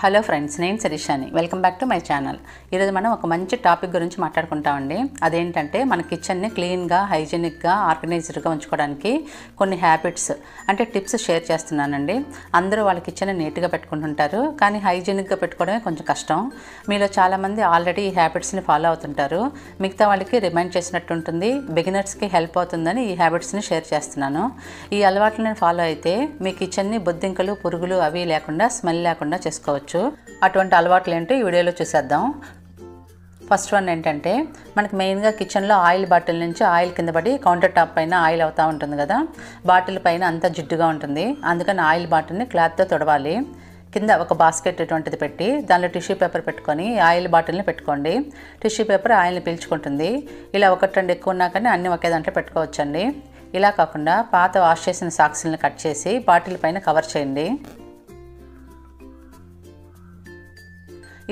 Hello friends నేను శిరీషాని. Welcome back to my channel. ఈరోజు మనం ఒక మంచి టాపిక్ గురించి మాట్లాడుకుంటామండి. అదేంటంటే మన కిచెన్ని క్లీన్గా హైజీనిక్గా ఆర్గనైజ్డ్గా ఉంచుకోవడానికి కొన్ని హ్యాబిట్స్ అంటే టిప్స్ షేర్ చేస్తున్నానండి. అందరూ వాళ్ళ కిచెన్ని నీట్గా పెట్టుకుంటుంటారు కానీ హైజీనిక్గా పెట్టుకోవడమే కొంచెం కష్టం. మీలో చాలామంది ఆల్రెడీ ఈ హ్యాబిట్స్ని ఫాలో అవుతుంటారు. మిగతా వాళ్ళకి రిమైండ్ చేసినట్టు ఉంటుంది. బిగినర్స్కి హెల్ప్ అవుతుందని ఈ హ్యాబిట్స్ని షేర్ చేస్తున్నాను. ఈ అలవాట్లను ఫాలో అయితే మీ కిచెన్ని బొద్దింకలు పురుగులు అవి లేకుండా స్మెల్ లేకుండా చేసుకోవచ్చు. అటువంటి అలవాట్లు ఏంటో ఈ వీడియోలో చూసేద్దాం. ఫస్ట్ వన్ ఏంటంటే మనకి మెయిన్గా కిచెన్లో ఆయిల్ బాటిల్ నుంచి ఆయిల్ కింద పడి కౌంటర్ టాప్ పైన ఆయిల్ అవుతూ ఉంటుంది కదా. బాటిల్ పైన అంతా జిడ్డుగా ఉంటుంది. అందుకని ఆయిల్ బాటిల్ని క్లాత్తో తొడవాలి. కింద ఒక బాస్కెట్ ఇటువంటిది పెట్టి దానిలో టిష్యూ పేపర్ పెట్టుకొని ఆయిల్ బాటిల్ని పెట్టుకోండి. టిష్యూ పేపర్ ఆయిల్ని పీల్చుకుంటుంది. ఇలా ఒకటి రెండు ఎక్కువ ఉన్నా కానీ అన్నీ ఒకే దాంట్లో పెట్టుకోవచ్చండి. ఇలా కాకుండా పాత వాష్ చేసిన సాక్స్ని కట్ చేసి బాటిల్ పైన కవర్ చేయండి.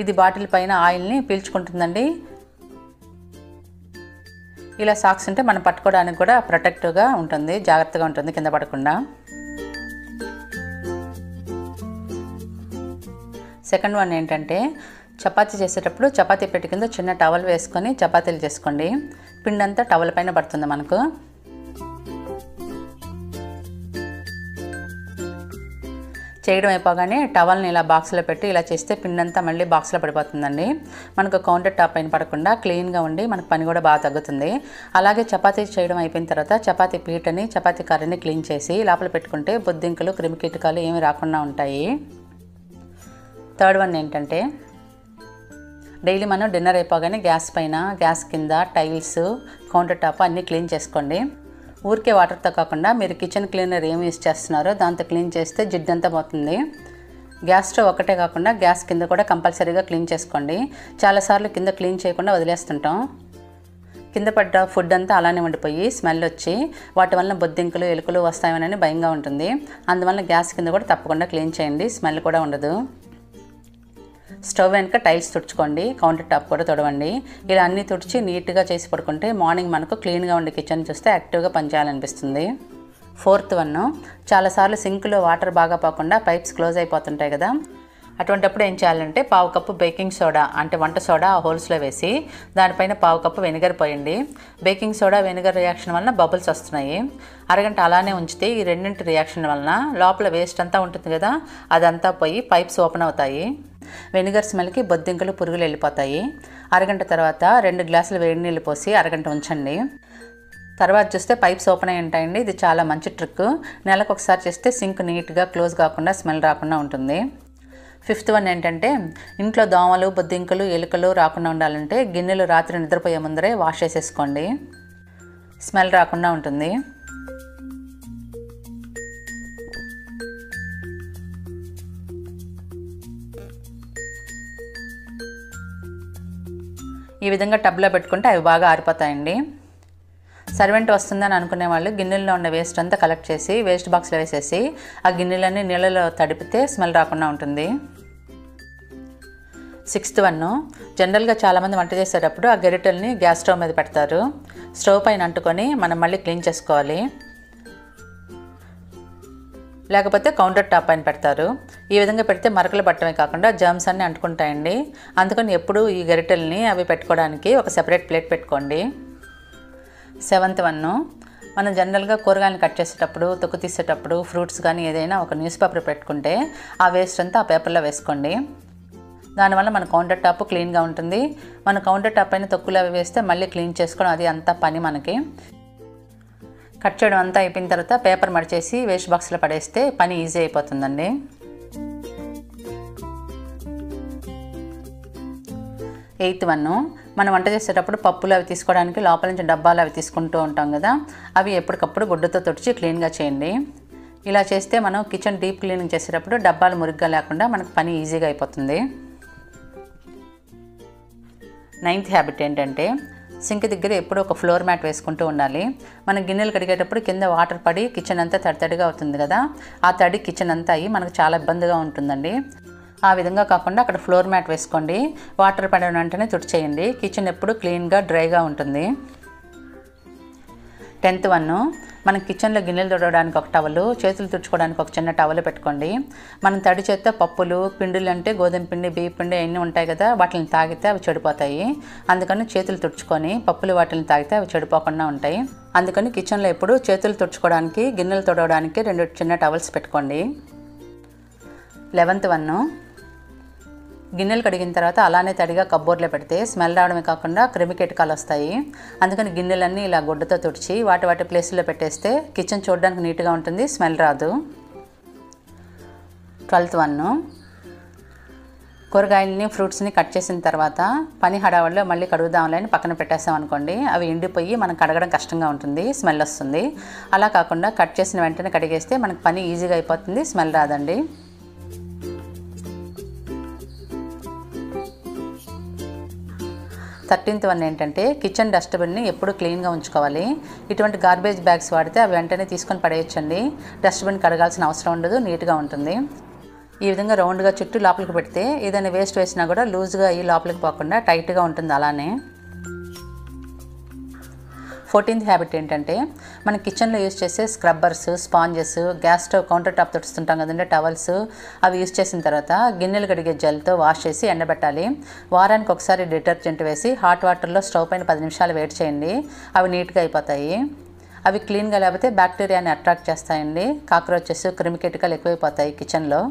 ఇది బాటిల్ పైన ఆయిల్ని పీల్చుకుంటుందండి. ఇలా సాక్స్ ఉంటే మనం పట్టుకోవడానికి కూడా ప్రొటెక్టివ్గా ఉంటుంది జాగ్రత్తగా ఉంటుంది కింద పడకుండా. సెకండ్ వన్ ఏంటంటే చపాతీ చేసేటప్పుడు చపాతీ పెట్టి కింద చిన్న టవల్ వేసుకొని చపాతీలు చేసుకోండి. పిండి అంతా టవల్ పైన పడుతుంది మనకు. చేయడం అయిపోగానే టవల్ని ఇలా బాక్స్లో పెట్టి ఇలా చేస్తే పిండి అంతా మళ్ళీ బాక్స్లో పడిపోతుందండి. మనకు కౌంటర్ టాప్ పైన పడకుండా క్లీన్గా ఉండి మనకు పని కూడా బాగా తగ్గుతుంది. అలాగే చపాతీ చేయడం అయిపోయిన తర్వాత చపాతీ పీటని చపాతీ కర్రీని క్లీన్ చేసి లోపల పెట్టుకుంటే బొద్దింకలు క్రిమికీటకాలు ఏమి రాకుండా ఉంటాయి. థర్డ్ వన్ ఏంటంటే డైలీ మనం డిన్నర్ అయిపోగానే గ్యాస్ పైన గ్యాస్ కింద టైల్స్ కౌంటర్ టాప్ అన్నీ క్లీన్ చేసుకోండి. ఊరికే వాటర్తో కాకుండా మీరు కిచెన్ క్లీనర్ ఏమి యూస్ చేస్తున్నారో దాంతో క్లీన్ చేస్తే జిడ్డంతా పోతుంది. గ్యాస్ స్టవ్ ఒకటే కాకుండా గ్యాస్ కింద కూడా కంపల్సరీగా క్లీన్ చేసుకోండి. చాలాసార్లు కింద క్లీన్ చేయకుండా వదిలేస్తుంటాం. కింద పడ్డ ఫుడ్ అంతా అలానే ఉండిపోయి స్మెల్ వచ్చి వాటి వలన బొద్దింకలు ఎలుకలు వస్తాయని భయంగా ఉంటుంది. అందువల్ల గ్యాస్ కింద కూడా తప్పకుండా క్లీన్ చేయండి. స్మెల్ కూడా ఉండదు. స్టవ్ వెనుక టైల్స్ తుడుచుకోండి కౌంటర్ టాప్ కూడా తుడవండి. ఇలా అన్నీ తుడిచి నీట్గా చేసి పడుకుంటే మార్నింగ్ మనకు క్లీన్గా ఉండే కిచెన్ చూస్తే యాక్టివ్గా పనిచేయాలనిపిస్తుంది. ఫోర్త్ వన్ చాలాసార్లు సింక్లో వాటర్ బాగా పోకుండా పైప్స్ క్లోజ్ అయిపోతుంటాయి కదా. అటువంటప్పుడు ఏం చేయాలంటే పావు కప్పు బేకింగ్ సోడా అంటే వంట సోడా ఆ హోల్స్లో వేసి దానిపైన పావు కప్పు వెనిగర్ పోయండి. బేకింగ్ సోడా వెనిగర్ రియాక్షన్ వలన బబుల్స్ వస్తున్నాయి. అరగంట అలానే ఉంచితే ఈ రెండింటి రియాక్షన్ వలన లోపల వేస్ట్ అంతా ఉంటుంది కదా అదంతా పోయి పైప్స్ ఓపెన్ అవుతాయి. వెనిగర్ స్మెల్కి బొద్దింకలు పురుగులు వెళ్ళిపోతాయి. అరగంట తర్వాత రెండు గ్లాసులు వేడి నీళ్ళు పోసి అరగంట ఉంచండి. తర్వాత చూస్తే పైప్స్ ఓపెన్ అయి ఉంటాయండి. ఇది చాలా మంచి ట్రిక్ నెలకు ఒకసారి చేస్తే సింక్ నీట్గా క్లోజ్ కాకుండా స్మెల్ రాకుండా ఉంటుంది. ఫిఫ్త్ వన్ ఏంటంటే ఇంట్లో దోమలు బొద్దింకలు ఎలుకలు రాకుండా ఉండాలంటే గిన్నెలు రాత్రి నిద్రపోయే ముందరే వాష్ చేసేసుకోండి. స్మెల్ రాకుండా ఉంటుంది. ఈ విధంగా టబ్లో పెట్టుకుంటే అవి బాగా ఆరిపోతాయండి. సర్వెంట్ వస్తుందని అనుకునే వాళ్ళు గిన్నెల్లో ఉన్న వేస్ట్ అంతా కలెక్ట్ చేసి వేస్ట్ బాక్స్లో వేసేసి ఆ గిన్నెలన్నీ నీళ్ళలో తడిపితే స్మెల్ రాకుండా ఉంటుంది. Sixth one. జనరల్గా చాలామంది వంట చేసేటప్పుడు ఆ గెరిటల్ని గ్యాస్ స్టవ్ మీద పెడతారు. స్టవ్ పైన అంటుకొని మనం మళ్ళీ క్లీన్ చేసుకోవాలి. లేకపోతే కౌంటర్ టాప్ పైన పెడతారు. ఈ విధంగా పెడితే మరకలు పట్టడమే కాకుండా జర్మ్స్ అన్నీ అంటుకుంటాయండి. అందుకని ఎప్పుడు ఈ గరిటెల్ని అవి పెట్టుకోవడానికి ఒక సెపరేట్ ప్లేట్ పెట్టుకోండి. సెవెంత్ వన్ మనం జనరల్గా కూరగాయలు కట్ చేసేటప్పుడు తొక్కు తీసేటప్పుడు ఫ్రూట్స్ కానీ ఏదైనా ఒక న్యూస్ పేపర్ పెట్టుకుంటే ఆ వేస్ట్ అంతా ఆ పేపర్లో వేసుకోండి. దానివల్ల మన కౌంటర్ టాప్ క్లీన్గా ఉంటుంది. మన కౌంటర్ టాప్ పైన తొక్కులు అవి వేస్తే మళ్ళీ క్లీన్ చేసుకోవడం అది అంతా పని మనకి. కట్ చేయడం అంతా అయిపోయిన తర్వాత పేపర్ మడిచేసి వేస్ట్ బాక్స్లో పడేస్తే పని ఈజీ అయిపోతుందండి. Eighth one. మనం వంట చేసేటప్పుడు పప్పులు అవి తీసుకోవడానికి లోపల నుంచి డబ్బాలు అవి తీసుకుంటూ ఉంటాం కదా అవి ఎప్పటికప్పుడు గుడ్డతో తుడిచి క్లీన్గా చేయండి. ఇలా చేస్తే మనం కిచెన్ డీప్ క్లీనింగ్ చేసేటప్పుడు డబ్బాలు మురిగ్గా లేకుండా మనకు పని ఈజీగా అయిపోతుంది. నైన్త్ హ్యాబిట్ ఏంటంటే సింక్ దగ్గర ఎప్పుడూ ఒక ఫ్లోర్ మ్యాట్ వేసుకుంటూ ఉండాలి. మనం గిన్నెలు కడిగేటప్పుడు కింద వాటర్ పడి కిచెన్ అంతా తడితడిగా అవుతుంది కదా. ఆ తడి కిచెన్ అంతా అయ్యి మనకు చాలా ఇబ్బందిగా ఉంటుందండి. ఆ విధంగా కాకుండా అక్కడ ఫ్లోర్ మ్యాట్ వేసుకోండి. వాటర్ పడిన వెంటనే తుడిచేయండి. కిచెన్ ఎప్పుడు క్లీన్గా డ్రైగా ఉంటుంది. టెన్త్ వన్ మనం కిచెన్లో గిన్నెలు తుడవడానికి ఒక టవలు చేతులు తుడుచుకోవడానికి ఒక చిన్న టవలు పెట్టుకోండి. మనం తడి చేత్తో పప్పులు పిండులు అంటే గోధుమ పిండి బియ్య పిండి అన్నీ ఉంటాయి కదా వాటిని తాగితే అవి చెడిపోతాయి. అందుకని చేతులు తుడుచుకొని పప్పులు వాటిని తాగితే అవి చెడిపోకుండా ఉంటాయి. అందుకని కిచెన్లో ఎప్పుడు చేతులు తుడుచుకోవడానికి గిన్నెలు తుడవడానికి రెండు చిన్న టవల్స్ పెట్టుకోండి. లెవెంత్ వన్ గిన్నెలు కడిగిన తర్వాత అలానే తడిగా కబ్బోర్లో పెడితే స్మెల్ రావడమే కాకుండా క్రిమి కీటకాలు వస్తాయి అందుకని గిన్నెలన్నీ ఇలా గుడ్డతో తుడిచి వాటి వాటి ప్లేస్లో పెట్టేస్తే కిచెన్ చూడడానికి నీట్గా ఉంటుంది స్మెల్ రాదు. Twelfth one. కూరగాయలని ఫ్రూట్స్ని కట్ చేసిన తర్వాత పని హడావడిలో మళ్ళీ కడుగుదాంలే అని పక్కన పెట్టేస్తాం అనుకోండి అవి ఎండిపోయి మనం కడగడం కష్టంగా ఉంటుంది స్మెల్ వస్తుంది. అలా కాకుండా కట్ చేసిన వెంటనే కడిగేస్తే మనకు పని ఈజీగా అయిపోతుంది స్మెల్ రాదండి. థర్టీన్త్ వన్ ఏంటంటే కిచెన్ డస్ట్బిన్ని ఎప్పుడు క్లీన్గా ఉంచుకోవాలి. ఇటువంటి గార్బేజ్ బ్యాగ్స్ వాడితే అవి వెంటనే తీసుకొని పడేయచ్చండి. డస్ట్బిన్ కడగాల్సిన అవసరం ఉండదు నీట్గా ఉంటుంది. ఈ విధంగా రౌండ్గా చుట్టూ లోపలికి పెడితే ఏదైనా వేస్ట్ వేసినా కూడా లూజ్గా అయ్యి లోపలికి పోకుండా టైట్గా ఉంటుంది అలానే. ఫోర్టీన్త్ హ్యాబిట్ ఏంటంటే మన కిచెన్లో యూస్ చేసే scrubbers sponges gas stove counter top తుడుస్తుంటాం కదండి టవల్స్ అవి యూస్ చేసిన తర్వాత గిన్నెలు కడిగే జెల్తో వాష్ చేసి ఎండబెట్టాలి. వారానికి ఒకసారి డిటర్జెంట్ వేసి హాట్ వాటర్లో స్టవ్ పైన పది నిమిషాలు వెయిట్ చేయండి. అవి నీట్గా అయిపోతాయి. అవి క్లీన్గా లేకపోతే బ్యాక్టీరియాని అట్రాక్ట్ చేస్తాయండి. కాక్రోచెస్ క్రిమికీటకాలు ఎక్కువైపోతాయి కిచెన్లో.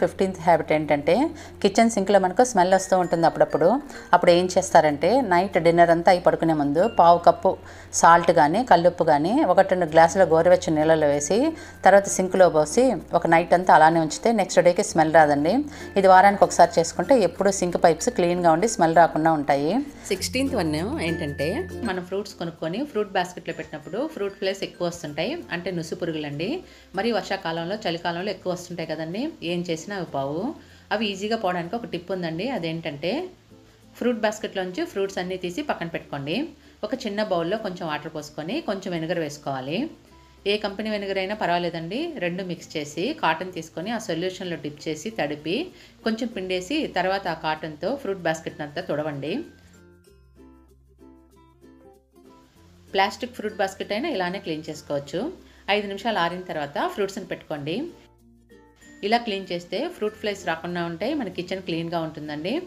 ఫిఫ్టీన్త్ హ్యాబిట్ ఏంటంటే కిచెన్ సింక్లో మనకు స్మెల్ వస్తూ ఉంటుంది అప్పుడప్పుడు. అప్పుడు ఏం చేస్తారంటే నైట్ డిన్నర్ అంతా అయి పడుకునే ముందు పావు కప్పు సాల్ట్ కానీ కల్లుప్పు కానీ ఒకటి రెండు గ్లాసుల గోరువెచ్చని నీళ్ళలో వేసి తర్వాత సింక్లో పోసి ఒక నైట్ అంతా అలానే ఉంచితే నెక్స్ట్ డేకి స్మెల్ రాదండి. ఇది వారానికి ఒకసారి చేసుకుంటే ఎప్పుడు సింక్ పైప్స్ క్లీన్గా ఉండి స్మెల్ రాకుండా ఉంటాయి. సిక్స్టీన్త్ వన్ ఏంటంటే మనం ఫ్రూట్స్ కొనుక్కొని ఫ్రూట్ బాస్కెట్లో పెట్టినప్పుడు ఫ్రూట్ ఫ్లేస్ ఎక్కువ వస్తుంటాయి. అంటే నుసు పురుగులండి మరి వర్షాకాలంలో చలికాలంలో ఎక్కువ వస్తుంటాయి కదండి. ఏం చేసినా అవి పావు. అవి ఈజీగా పోవడానికి ఒక టిప్ ఉందండి. అదేంటంటే ఫ్రూట్ బాస్కెట్లోంచి ఫ్రూట్స్ అన్నీ తీసి పక్కన పెట్టుకోండి. ఒక చిన్న బౌల్లో కొంచెం వాటర్ పోసుకొని కొంచెం వెనగర్ వేసుకోవాలి. ఏ కంపెనీ వెనగర్ అయినా పర్వాలేదండి. రెండు మిక్స్ చేసి కాటన్ తీసుకొని ఆ సొల్యూషన్లో డిప్ చేసి తడిపి కొంచెం పిండేసి తర్వాత ఆ కాటన్తో ఫ్రూట్ బాస్కెట్ అంతా తుడవండి. ప్లాస్టిక్ ఫ్రూట్ బాస్కెట్ అయినా ఇలానే క్లీన్ చేసుకోవచ్చు. ఐదు నిమిషాలు ఆరిన తర్వాత ఫ్రూట్స్ని పెట్టుకోండి. ఇలా క్లీన్ చేస్తే ఫ్రూట్ ఫ్లైస్ రాకుండా ఉంటాయి మన కిచెన్ క్లీన్గా ఉంటుందండి.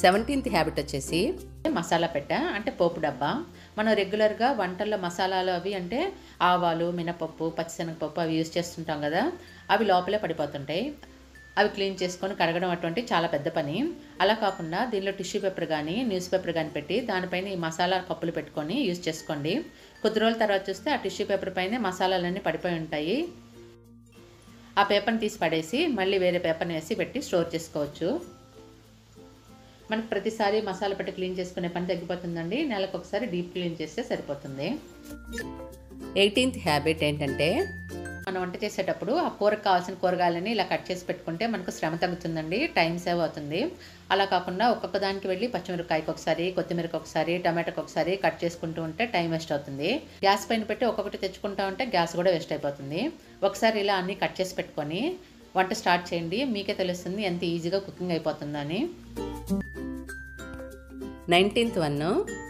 సెవెంటీన్త్ హ్యాబిట్ వచ్చేసి మసాలా పెట్ట అంటే పోపు డబ్బా. మనం రెగ్యులర్గా వంటల్లో మసాలాలు అవి అంటే ఆవాలు మినపప్పు పచ్చిశనగపప్పు అవి యూస్ చేస్తుంటాం కదా అవి లోపలే పడిపోతుంటాయి. అవి క్లీన్ చేసుకొని కడగడం అటువంటి చాలా పెద్ద పని. అలా కాకుండా దీనిలో టిష్యూ పేపర్ కానీ న్యూస్ పేపర్ కానీ పెట్టి దానిపైన ఈ మసాలా కప్పులు పెట్టుకొని యూస్ చేసుకోండి. కొద్ది రోజుల తర్వాత చూస్తే ఆ టిష్యూ పేపర్ పైన మసాలాలన్నీ పడిపోయి ఉంటాయి. ఆ పేపర్ని తీసి పడేసి మళ్ళీ వేరే పేపర్ని వేసి పెట్టి స్టోర్ చేసుకోవచ్చు. మనకు ప్రతిసారి మసాలా పెట్టి క్లీన్ చేసుకునే పని తగ్గిపోతుందండి. నెలకు ఒకసారి డీప్ క్లీన్ చేస్తే సరిపోతుంది. ఎయిటీన్త్ హ్యాబిట్ ఏంటంటే మనం వంట చేసేటప్పుడు ఆ కూరకు కావాల్సిన కూరగాయలని ఇలా కట్ చేసి పెట్టుకుంటే మనకు శ్రమ తగ్గుతుందండి టైం సేవ్ అవుతుంది. అలా కాకుండా ఒక్కొక్క దానికి వెళ్ళి పచ్చిమిరపకాయకి ఒకసారి కొత్తిమీరకి ఒకసారి టమాటాకి ఒకసారి కట్ చేసుకుంటూ ఉంటే టైం వేస్ట్ అవుతుంది. గ్యాస్ పైన పెట్టి ఒక్కొక్కటి తెచ్చుకుంటా ఉంటే గ్యాస్ కూడా వేస్ట్ అయిపోతుంది. ఒకసారి ఇలా అన్నీ కట్ చేసి పెట్టుకొని వంట స్టార్ట్ చేయండి. మీకే తెలుస్తుంది ఎంత ఈజీగా కుకింగ్ అయిపోతుందని. నైన్టీన్త్ వన్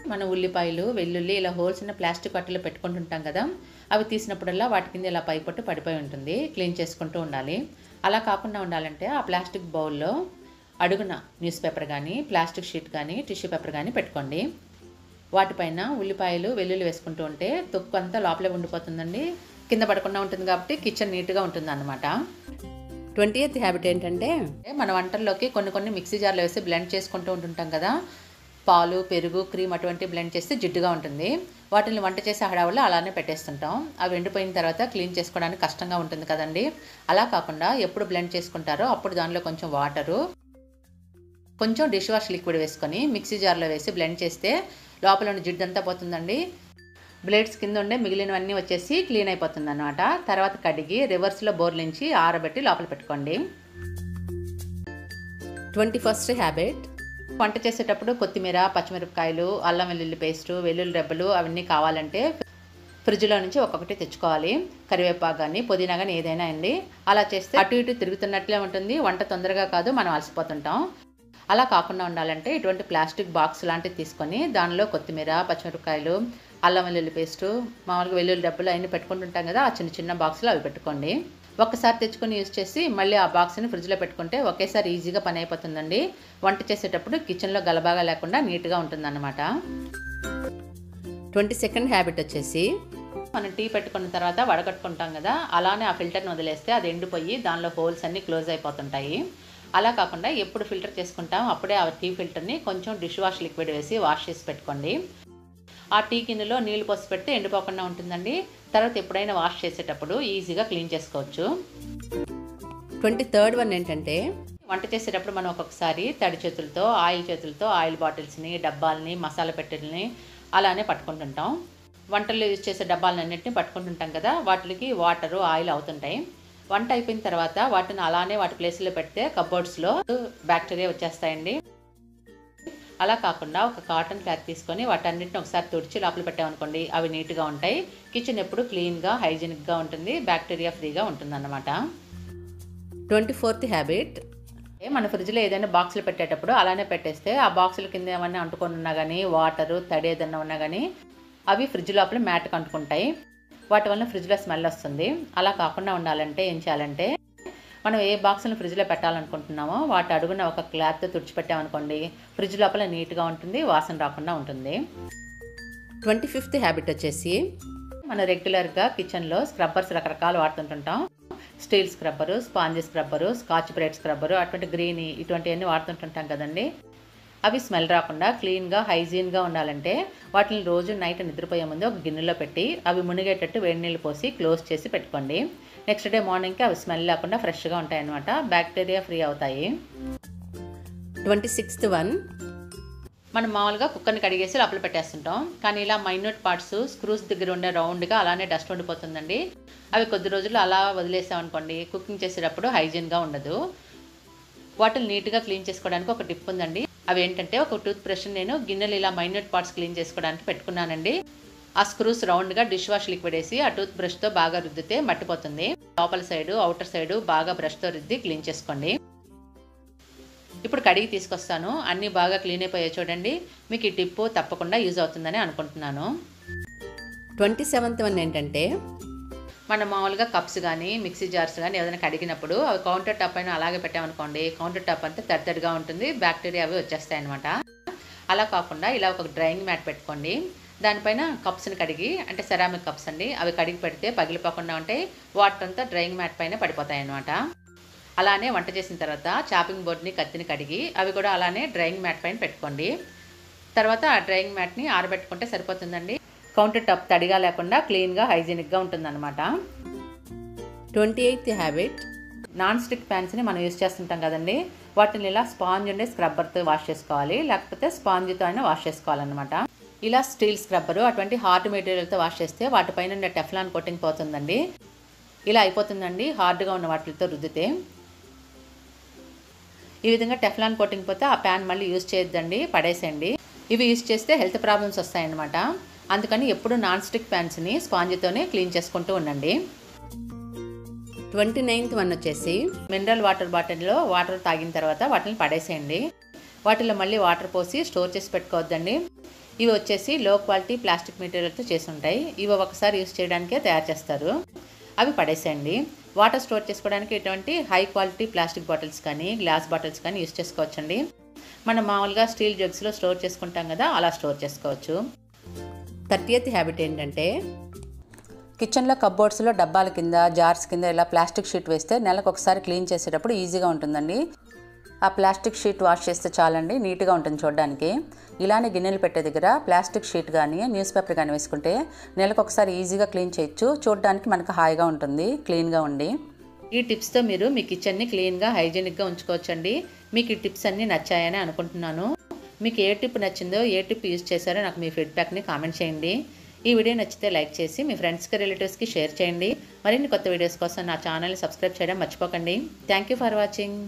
మన ఉల్లిపాయలు వెల్లుల్లి ఇలా హోల్స్ ఉన్న ప్లాస్టిక్ కట్టలు పెట్టుకుంటుంటాం కదా అవి తీసినప్పుడల్లా వాటి కింద ఇలా పైపట్టు పడిపోయి ఉంటుంది క్లీన్ చేసుకుంటూ ఉండాలి. అలా కాకుండా ఉండాలంటే ఆ ప్లాస్టిక్ బౌల్లో అడుగున న్యూస్ పేపర్ కానీ ప్లాస్టిక్ షీట్ కానీ టిష్యూ పేపర్ కానీ పెట్టుకోండి. వాటిపైన ఉల్లిపాయలు వెల్లుల్లి వేసుకుంటూ ఉంటే తొక్కు అంతా లోపలే ఉండిపోతుందండి. కింద పడకుండా ఉంటుంది కాబట్టి కిచెన్ నీట్గా ఉంటుంది అనమాట ట్వంటీ ఎయిత్ హ్యాబిట్ ఏంటంటే? మన వంటల్లోకి కొన్ని కొన్ని మిక్సీ జార్లో వేసి బ్లెండ్ చేసుకుంటూ ఉంటుంటాం కదా పాలు పెరుగు క్రీమ్ అటువంటి బ్లెండ్ చేస్తే జిడ్డుగా ఉంటుంది. వాటిని వంట చేసే హడావుల్లో అలానే పెట్టేస్తుంటాం. అవి ఎండిపోయిన తర్వాత క్లీన్ చేసుకోవడానికి కష్టంగా ఉంటుంది కదండి. అలా కాకుండా ఎప్పుడు బ్లెండ్ చేసుకుంటారో అప్పుడు దానిలో కొంచెం వాటరు కొంచెం డిష్ వాష్ లిక్విడ్ వేసుకొని మిక్సీ జార్లో వేసి బ్లెండ్ చేస్తే లోపల ఉన్న జిడ్డంతా పోతుందండి. బ్లేడ్స్ కింద ఉండే మిగిలినవన్నీ వచ్చేసి క్లీన్ అయిపోతుంది అనమాట తర్వాత కడిగి రివర్స్లో బోర్లించి ఆరబెట్టి లోపల పెట్టుకోండి. Twenty first habit. వంట చేసేటప్పుడు కొత్తిమీర పచ్చిమిరపకాయలు అల్లం వెల్లుల్లి పేస్టు వెల్లుల్లి రెబ్బలు అవన్నీ కావాలంటే ఫ్రిడ్జ్లో నుంచి ఒక్కొక్కటి తెచ్చుకోవాలి. కరివేపాకు కానీ పుదీనా కానీ ఏదైనా అండి. అలా చేస్తే అటు ఇటు తిరుగుతున్నట్లే ఉంటుంది. వంట తొందరగా కాదు మనం అలసిపోతుంటాం. అలా కాకుండా ఉండాలంటే ఇటువంటి ప్లాస్టిక్ బాక్స్ లాంటివి తీసుకొని దానిలో కొత్తిమీర పచ్చిమిరపకాయలు అల్లం వెల్లుల్లి పేస్టు మామూలుగా వెల్లుల్లి డబ్బులు అవన్నీ పెట్టుకుంటుంటాం కదా ఆ చిన్న చిన్న బాక్సులు అవి పెట్టుకోండి. ఒక్కసారి తెచ్చుకొని యూజ్ చేసి మళ్ళీ ఆ బాక్స్ని ఫ్రిడ్జ్లో పెట్టుకుంటే ఒకేసారి ఈజీగా పని అయిపోతుందండి. వంట చేసేటప్పుడు కిచెన్లో గలబాగా లేకుండా నీట్గా ఉంటుందన్నమాట. ట్వంటీ సెకండ్ హ్యాబిట్ వచ్చేసి మనం టీ పెట్టుకున్న తర్వాత వడగట్టుకుంటాం కదా అలానే ఆ ఫిల్టర్ని వదిలేస్తే అది ఎండిపోయి దానిలో హోల్స్ అన్నీ క్లోజ్ అయిపోతుంటాయి. అలా కాకుండా ఎప్పుడు ఫిల్టర్ చేసుకుంటాం అప్పుడే ఆ టీ ఫిల్టర్ని కొంచెం డిష్ వాష్ లిక్విడ్ వేసి వాష్ చేసి పెట్టుకోండి. ఆ టీ గిన్నెలో నీళ్ళు పోసి పెడితే ఎండిపోకుండా ఉంటుందండి. తర్వాత ఎప్పుడైనా వాష్ చేసేటప్పుడు ఈజీగా క్లీన్ చేసుకోవచ్చు. ట్వంటీ థర్డ్ వన్ ఏంటంటే? వంట చేసేటప్పుడు మనం ఒక్కొక్కసారి తడి చేతులతో ఆయిల్ చేతులతో ఆయిల్ బాటిల్స్ని డబ్బాలని మసాలా పెట్టెల్ని అలానే పట్టుకుంటుంటాం. వంటల్లో యూజ్ చేసే డబ్బాలన్నింటినీ పట్టుకుంటుంటాం కదా వాటికి వాటరు ఆయిల్ అవుతుంటాయి. వంట అయిపోయిన తర్వాత వాటిని అలానే వాటి ప్లేస్లో పెడితే కబోర్డ్స్లో బ్యాక్టీరియా వచ్చేస్తాయండి. అలా కాకుండా ఒక కాటన్ క్లాత్ తీసుకొని వాటన్నిటిని ఒకసారి తుడిచి లోపల పెట్టామనుకోండి అవి నీట్గా ఉంటాయి. కిచెన్ ఎప్పుడు క్లీన్గా హైజీనిక్గా ఉంటుంది బ్యాక్టీరియా ఫ్రీగా ఉంటుందన్నమాట. Twenty fourth habit. మన ఫ్రిడ్జ్లో ఏదైనా బాక్సులు పెట్టేటప్పుడు అలానే పెట్టేస్తే ఆ బాక్సుల కింద ఏమన్నా అంటుకొని ఉన్నా కానీ వాటరు తడి ఏదైనా ఉన్నా కానీ అవి ఫ్రిడ్జ్ లోపల మ్యాట్కి అంటుకుంటాయి. వాటి వల్ల ఫ్రిడ్జ్లో స్మెల్ వస్తుంది. అలా కాకుండా ఉండాలంటే ఏం చేయాలంటే మనం ఏ బాక్స్ని ఫ్రిడ్జ్లో పెట్టాలనుకుంటున్నామో వాటి అడుగున ఒక క్లాత్ తుడిచిపెట్టామనుకోండి ఫ్రిడ్జ్ లోపల నీట్గా ఉంటుంది వాసన రాకుండా ఉంటుంది. ట్వంటీ ఫిఫ్త్ హ్యాబిట్ వచ్చేసి మనం రెగ్యులర్గా కిచెన్లో స్క్రబ్బర్స్ రకరకాలు వాడుతుంటుంటాం. Steel scrubber sponge scrubber Scotch Brite scrubber అటువంటి గ్రీన్ ఇటువంటివన్నీ వాడుతుంటుంటాం కదండి. అవి స్మెల్ రాకుండా క్లీన్గా హైజీన్గా ఉండాలంటే వాటిని రోజు నైట్ నిద్రపోయే ముందు ఒక గిన్నెలో పెట్టి అవి మునిగేటట్టు వేడి నీళ్ళు పోసి క్లోజ్ చేసి పెట్టుకోండి. నెక్స్ట్ డే మార్నింగ్కి అవి స్మెల్ లేకుండా ఫ్రెష్గా ఉంటాయి అన్నమాట బ్యాక్టీరియా ఫ్రీ అవుతాయి. ట్వంటీ సిక్స్త్ వన్ మనం మామూలుగా కుక్కర్ని కడిగేసి లోపల పెట్టేస్తుంటాం. కానీ ఇలా మైన్యూట్ పార్ట్స్ స్క్రూస్ దగ్గర ఉండే రౌండ్గా అలానే డస్ట్ ఉండిపోతుందండి. అవి కొద్ది రోజులు అలా వదిలేసామనుకోండి కుకింగ్ చేసేటప్పుడు హైజీన్గా ఉండదు. వాటిని నీట్గా క్లీన్ చేసుకోవడానికి ఒక టిప్ ఉందండి. అవి ఏంటంటే ఒక టూత్ బ్రష్ నేను గిన్నెలు ఇలా మైన్యూట్ పార్ట్స్ క్లీన్ చేసుకోవడానికి పెట్టుకున్నానండి. ఆ స్క్రూస్ రౌండ్గా డిష్ వాష్ లిక్విడ్ వేసి ఆ టూత్ బ్రష్తో బాగా రుద్దితే మట్టిపోతుంది. లోపల సైడు అవుటర్ సైడు బాగా బ్రష్తో రుద్ది క్లీన్ చేసుకోండి. ఇప్పుడు కడిగి తీసుకొస్తాను. అన్నీ బాగా క్లీన్ అయిపోయాయి చూడండి. మీకు ఈ టిప్పు తప్పకుండా యూజ్ అవుతుందని అనుకుంటున్నాను. ట్వంటీ సెవెంత్ వన్ ఏంటంటే మనం మామూలుగా కప్స్ కానీ మిక్సీ జార్స్ కానీ ఏదైనా కడిగినప్పుడు అవి కౌంటర్ టాప్ పైన అలాగే పెట్టామనుకోండి కౌంటర్ టాప్ అంతా తడితడిగా ఉంటుంది బ్యాక్టీరియా అవి వచ్చేస్తాయి అనమాట అలా కాకుండా ఇలా ఒక డ్రైయింగ్ మ్యాట్ పెట్టుకోండి. దానిపైన కప్స్ని కడిగి అంటే సెరామిక్ కప్స్ అండి అవి కడిగి పెడితే పగిలిపోకుండా ఉంటాయి. వాటర్ అంతా డ్రైయింగ్ మ్యాట్ పైన పడిపోతాయి అనమాట అలానే వంట చేసిన తర్వాత చాపింగ్ బోర్డ్ని కత్తిని కడిగి అవి కూడా అలానే డ్రైయింగ్ మ్యాట్ పైన పెట్టుకోండి. తర్వాత ఆ డ్రైయింగ్ మ్యాట్ని ఆరబెట్టుకుంటే సరిపోతుందండి. కౌంటర్ టాప్ తడిగా లేకుండా క్లీన్గా హైజీనిక్గా ఉంటుందన్నమాట. Twenty eighth habit. Non stick ప్యాన్స్ని మనం యూస్ చేస్తుంటాం కదండి. వాటిని ఇలా స్పాంజ్ ఉండే స్క్రబ్బర్తో వాష్ చేసుకోవాలి. లేకపోతే స్పాంజ్తో అయినా వాష్ చేసుకోవాలన్నమాట. ఇలా స్టీల్ స్క్రబ్బరు అటువంటి హార్డ్ మెటీరియల్తో వాష్ చేస్తే వాటిపైన ఉండే టెఫ్లాన్ కోటింగ్ పోతుందండి. ఇలా అయిపోతుందండి హార్డ్గా ఉన్న వాటితో రుద్దితే. ఈ విధంగా టెఫ్లాన్ కోటింగ్ పోతే ఆ ప్యాన్ మళ్ళీ యూజ్ చేయొద్దండి పడేసేయండి. ఇవి యూజ్ చేస్తే హెల్త్ ప్రాబ్లమ్స్ వస్తాయన్నమాట. అందుకని ఎప్పుడు నాన్ స్టిక్ ప్యాన్స్ని స్పాంజ్తోనే క్లీన్ చేసుకుంటూ ఉండండి. ట్వంటీ నైన్త్ వన్ వచ్చేసి మినరల్ వాటర్ బాటిల్లో వాటర్ తాగిన తర్వాత వాటిని పడేసేయండి. వాటిలో మళ్ళీ వాటర్ పోసి స్టోర్ చేసి పెట్టుకోవద్దండి. ఇవి వచ్చేసి లో క్వాలిటీ ప్లాస్టిక్ మెటీరియల్తో చేసి ఉంటాయి ఇవి ఒకసారి యూస్ చేయడానికే తయారు చేస్తారు. అవి పడేసేయండి. వాటర్ స్టోర్ చేసుకోవడానికి ఎటువంటి హై క్వాలిటీ ప్లాస్టిక్ బాటిల్స్ కానీ గ్లాస్ బాటిల్స్ కానీ యూస్ చేసుకోవచ్చండి. మనం మామూలుగా స్టీల్ జగ్స్లో స్టోర్ చేసుకుంటాం కదా అలా స్టోర్ చేసుకోవచ్చు. థర్టీయత్ హ్యాబిట్ ఏంటంటే కిచెన్లో కబ్బోర్డ్స్లో డబ్బాల కింద జార్స్ కింద ఇలా ప్లాస్టిక్ షీట్ వేస్తే నెలకు ఒకసారి క్లీన్ చేసేటప్పుడు ఈజీగా ఉంటుందండి. ఆ ప్లాస్టిక్ షీట్ వాష్ చేస్తే చాలండి నీట్గా ఉంటుంది చూడడానికి. ఇలానే గిన్నెలు పెట్టే దగ్గర ప్లాస్టిక్ షీట్ కానీ న్యూస్ పేపర్ కానీ వేసుకుంటే నెలకు ఒకసారి ఈజీగా క్లీన్ చేయొచ్చు. చూడడానికి మనకు హాయిగా ఉంటుంది క్లీన్గా ఉండి. ఈ టిప్స్తో మీరు మీ కిచెన్ని క్లీన్గా హైజీనిక్గా ఉంచుకోవచ్చండి. మీకు ఈ టిప్స్ అన్నీ నచ్చాయని అనుకుంటున్నాను. మీకు ఏ టిప్ నచ్చిందో ఏ టిప్ యూజ్ చేశారో నాకు మీ ఫీడ్బ్యాక్ని కామెంట్ చేయండి. ఈ వీడియో నచ్చితే లైక్ చేసి మీ ఫ్రెండ్స్కి రిలేటివ్స్కి షేర్ చేయండి. మరిన్ని కొత్త వీడియోస్ కోసం నా ఛానల్ని సబ్స్క్రైబ్ చేయడం మర్చిపోకండి. Thank you for watching.